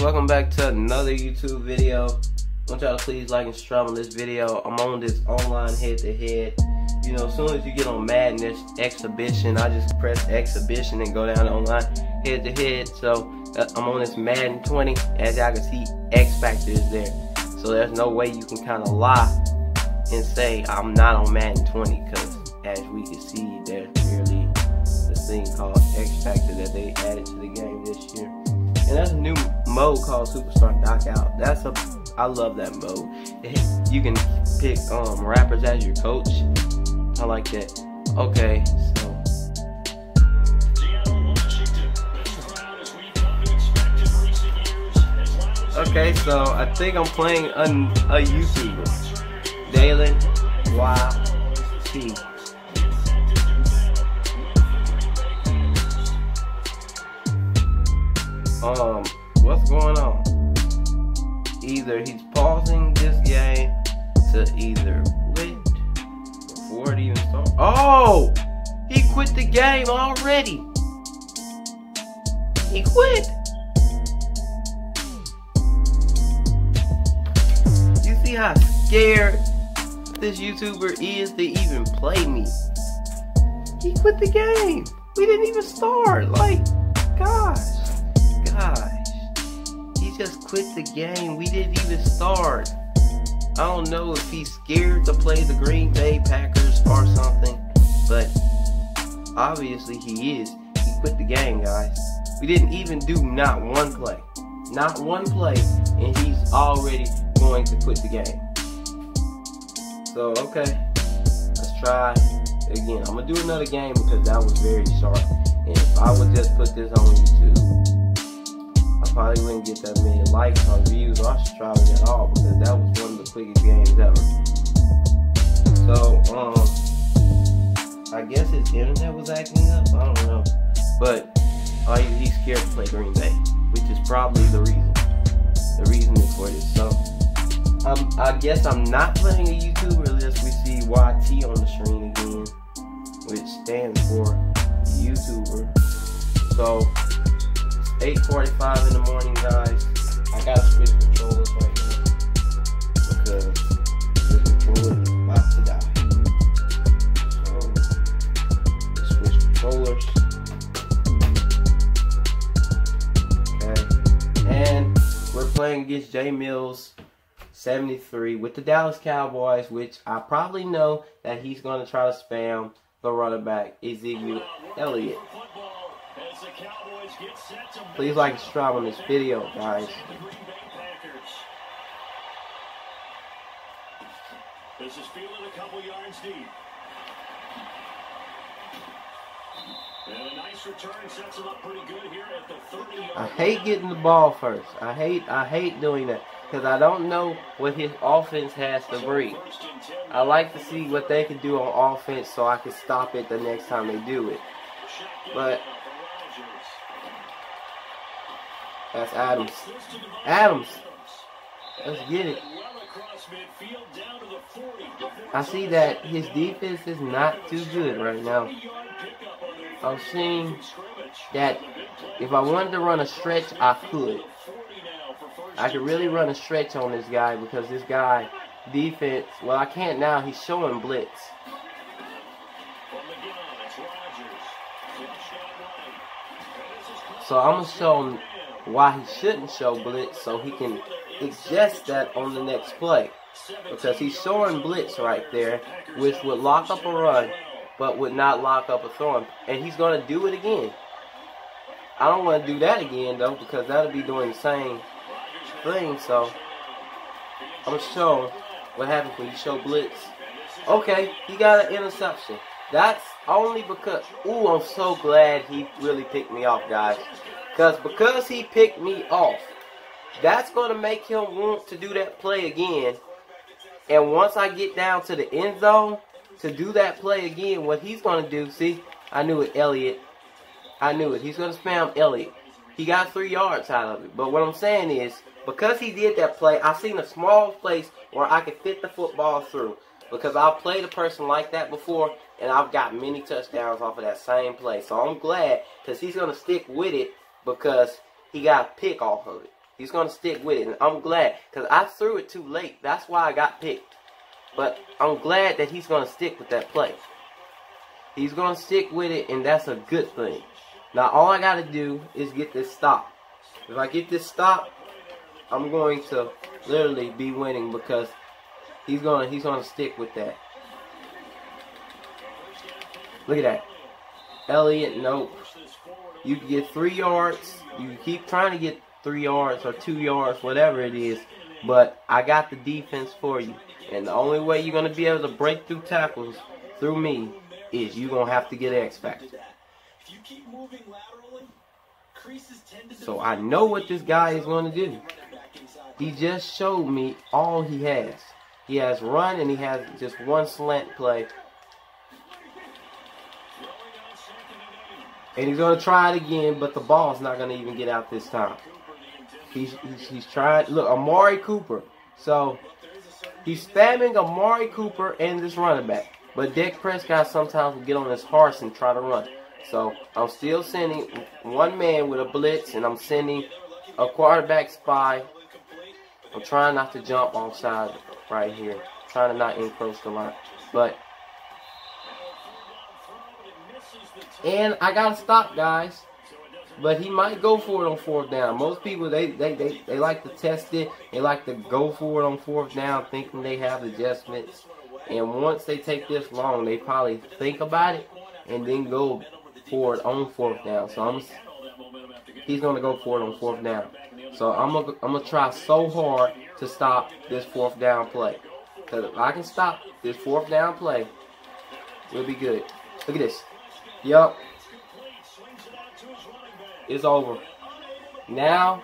welcome back to another YouTube video. I want y'all to please like and subscribe on this video. I'm on this online head-to-head. -head. You know, as soon as you get on Madden's exhibition. I just press exhibition and go down online head-to-head. -head. So uh, I'm on this Madden 20. As y'all can see, X Factor is there. So there's no way you can kind of lie and say I'm not on Madden 20 because as we can see, there's merely this thing called X Factor that they added to the game this year. And that's a new mode called Superstar Knockout. That's a I love that mode. You can pick um, rappers as your coach. I like that. Okay, so Okay, so I think I'm playing a, a YouTuber. Dalen YT. Either he's pausing this game to either quit before it even starts. Oh! He quit the game already. He quit. You see how scared this YouTuber is to even play me? He quit the game. We didn't even start. Like, gosh gosh. Just quit the game. We didn't even start. I don't know if he's scared to play the Green Bay Packers or something, but obviously he is. He quit the game, guys. We didn't even do not one play. Not one play, and he's already going to quit the game. So, okay. Let's try again. I'm going to do another game because that was very sharp. And if I would just put this on YouTube, probably wouldn't get that many likes or views or subscribers at all because that was one of the quickest games ever. So, um, I guess his internet was acting up. I don't know. But uh, he's scared to play Green Bay, which is probably the reason. The reason for this. So, um, I guess I'm not playing a YouTuber unless we see YT on the screen again, which stands for YouTuber. So, 8.45 in the morning, guys. I gotta switch controllers right now. Because this controller is about to die. So, switch controllers. Okay. And we're playing against Jay Mills 73 with the Dallas Cowboys, which I probably know that he's going to try to spam the running back, Ezekiel Elliott. Please like and subscribe on this video, guys. This is feeling a couple yards deep. And a nice return sets him up pretty good here at the 30 I hate getting the ball first. I hate I hate doing that because I don't know what his offense has to bring. I like to see what they can do on offense so I can stop it the next time they do it. But That's Adams. Adams. Let's get it. I see that his defense is not too good right now. I'm seeing that if I wanted to run a stretch, I could. I could really run a stretch on this guy because this guy defense, well I can't now, he's showing blitz. So I'm going to show him why he shouldn't show blitz so he can adjust that on the next play. Because he's showing blitz right there, which would lock up a run, but would not lock up a throw. And he's going to do it again. I don't want to do that again, though, because that'll be doing the same thing. So, I'm going to show what happens when you show blitz. Okay, he got an interception. That's only because, ooh, I'm so glad he really picked me off, guys. Because because he picked me off, that's going to make him want to do that play again. And once I get down to the end zone to do that play again, what he's going to do, see, I knew it, Elliott. I knew it. He's going to spam Elliott. He got three yards out of it. But what I'm saying is, because he did that play, I seen a small place where I could fit the football through. Because I've played a person like that before, and I've got many touchdowns off of that same play. So I'm glad, because he's going to stick with it because he got a pick off of it. He's going to stick with it. And I'm glad because I threw it too late. That's why I got picked. But I'm glad that he's going to stick with that play. He's going to stick with it, and that's a good thing. Now, all I got to do is get this stop. If I get this stop, I'm going to literally be winning because he's going to he's going to stick with that. Look at that. Elliott, nope. You can get three yards. You keep trying to get three yards or two yards, whatever it is. But I got the defense for you. And the only way you're going to be able to break through tackles through me is you're going to have to get X Factor. So I know what this guy is going to do. He just showed me all he has. He has run and he has just one slant play. And he's going to try it again, but the ball's not going to even get out this time. He's, he's, he's trying. Look, Amari Cooper. So he's spamming Amari Cooper and this running back. But Dak Prescott sometimes will get on his horse and try to run. So I'm still sending one man with a blitz, and I'm sending a quarterback spy. I'm trying not to jump offside right here. Trying to not encroach the line. But and I gotta stop, guys. But he might go for it on fourth down. Most people they, they, they, they like to test it. They like to go for it on fourth down thinking they have adjustments. And once they take this long, they probably think about it and then go for it on fourth down. So I'm he's gonna go for it on fourth down. So I'm gonna I'm gonna try so hard to stop this fourth down play. Cause if I can stop this fourth down play, we'll be good. Look at this. Yup. It's over. Now,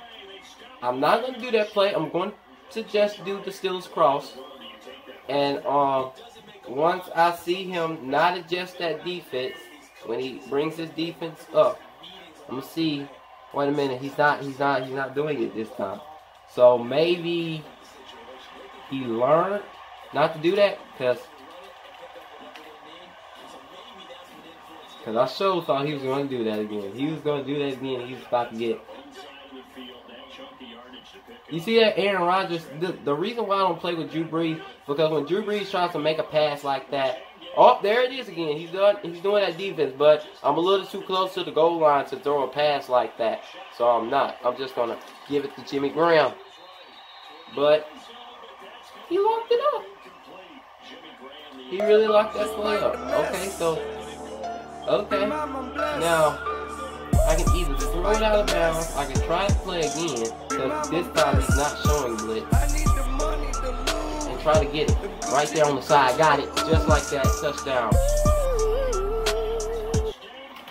I'm not going to do that play. I'm going to just do the Steelers cross. And um, once I see him not adjust that defense, when he brings his defense up, I'm gonna see. Wait a minute, he's not. He's not. He's not doing it this time. So maybe he learned not to do that because Because I sure thought he was going to do that again. He was going to do that again. He was about to get. You see that Aaron Rodgers? The, the reason why I don't play with Drew Brees because when Drew Brees tries to make a pass like that, oh, there it is again. He's done. He's doing that defense, but I'm a little too close to the goal line to throw a pass like that. So I'm not. I'm just gonna give it to Jimmy Graham. But he locked it up. He really locked that play up. Okay, so Okay. Now, I can either throw it out of bounds, I can try to play again, because this time he's not showing blitz. And try to get it right there on the side. Got it. Just like that. Touchdown.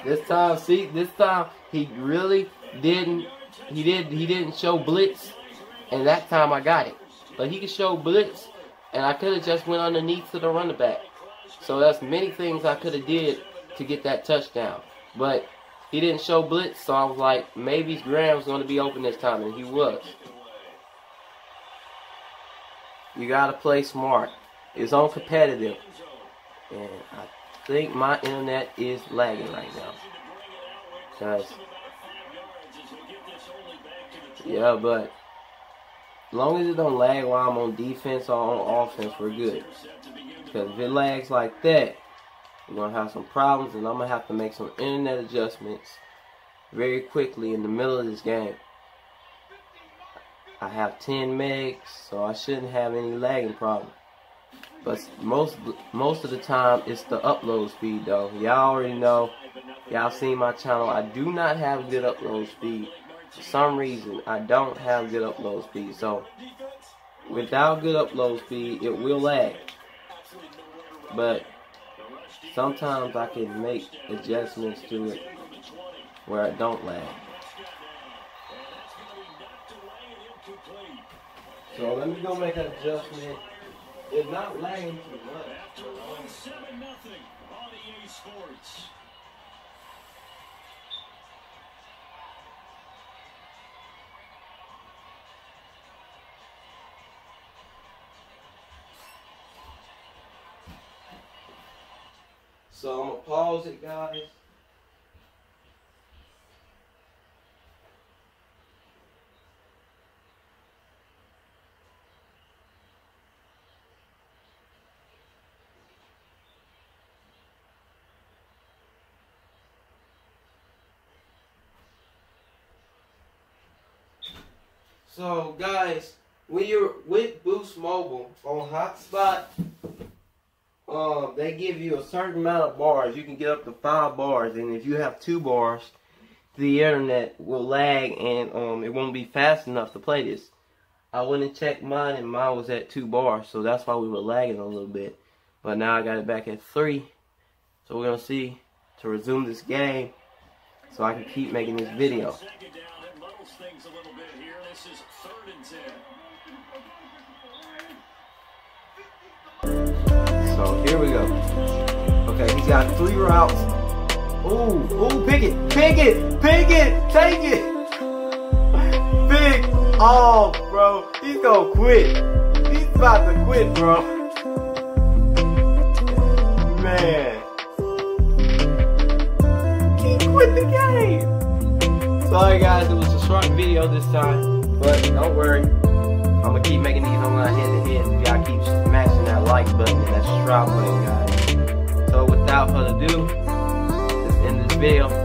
This time, see, this time he really didn't he did he didn't show blitz and that time I got it. But he could show blitz and I could have just went underneath to the running back. So that's many things I could have did to get that touchdown. But he didn't show blitz, so I was like, maybe Graham's going to be open this time, and he was. You got to play smart. It's on competitive. And I think my internet is lagging right now. Because, yeah, but as long as it don't lag while I'm on defense or on offense, we're good. Because if it lags like that, we're going to have some problems, and I'm going to have to make some internet adjustments very quickly in the middle of this game. I have 10 megs, so I shouldn't have any lagging problem. But most most of the time, it's the upload speed, though. Y'all already know. Y'all seen my channel. I do not have good upload speed. For some reason, I don't have good upload speed. So, without good upload speed, it will lag. But sometimes I can make adjustments to it where I don't lag. So let me go make an adjustment. It's not lagging too much. So I'm gonna pause it, guys. So guys, when you're with Boost Mobile on Hotspot, um, they give you a certain amount of bars. You can get up to five bars, and if you have two bars, the internet will lag and um, it won't be fast enough to play this. I went and checked mine, and mine was at two bars, so that's why we were lagging a little bit. But now I got it back at three, so we're gonna see to resume this game, so I can keep making this video. So here we go. Okay, he's got three routes. Ooh, ooh, pick it, pick it, pick it, take it. Pick off, bro. He's gonna quit. He's about to quit, bro. Man. He quit the game. Sorry guys, it was a short video this time, but don't worry. I'm gonna keep making these online head to head if y'all keep smashing like button and that subscribe button, guys. So without further ado, let's end this video.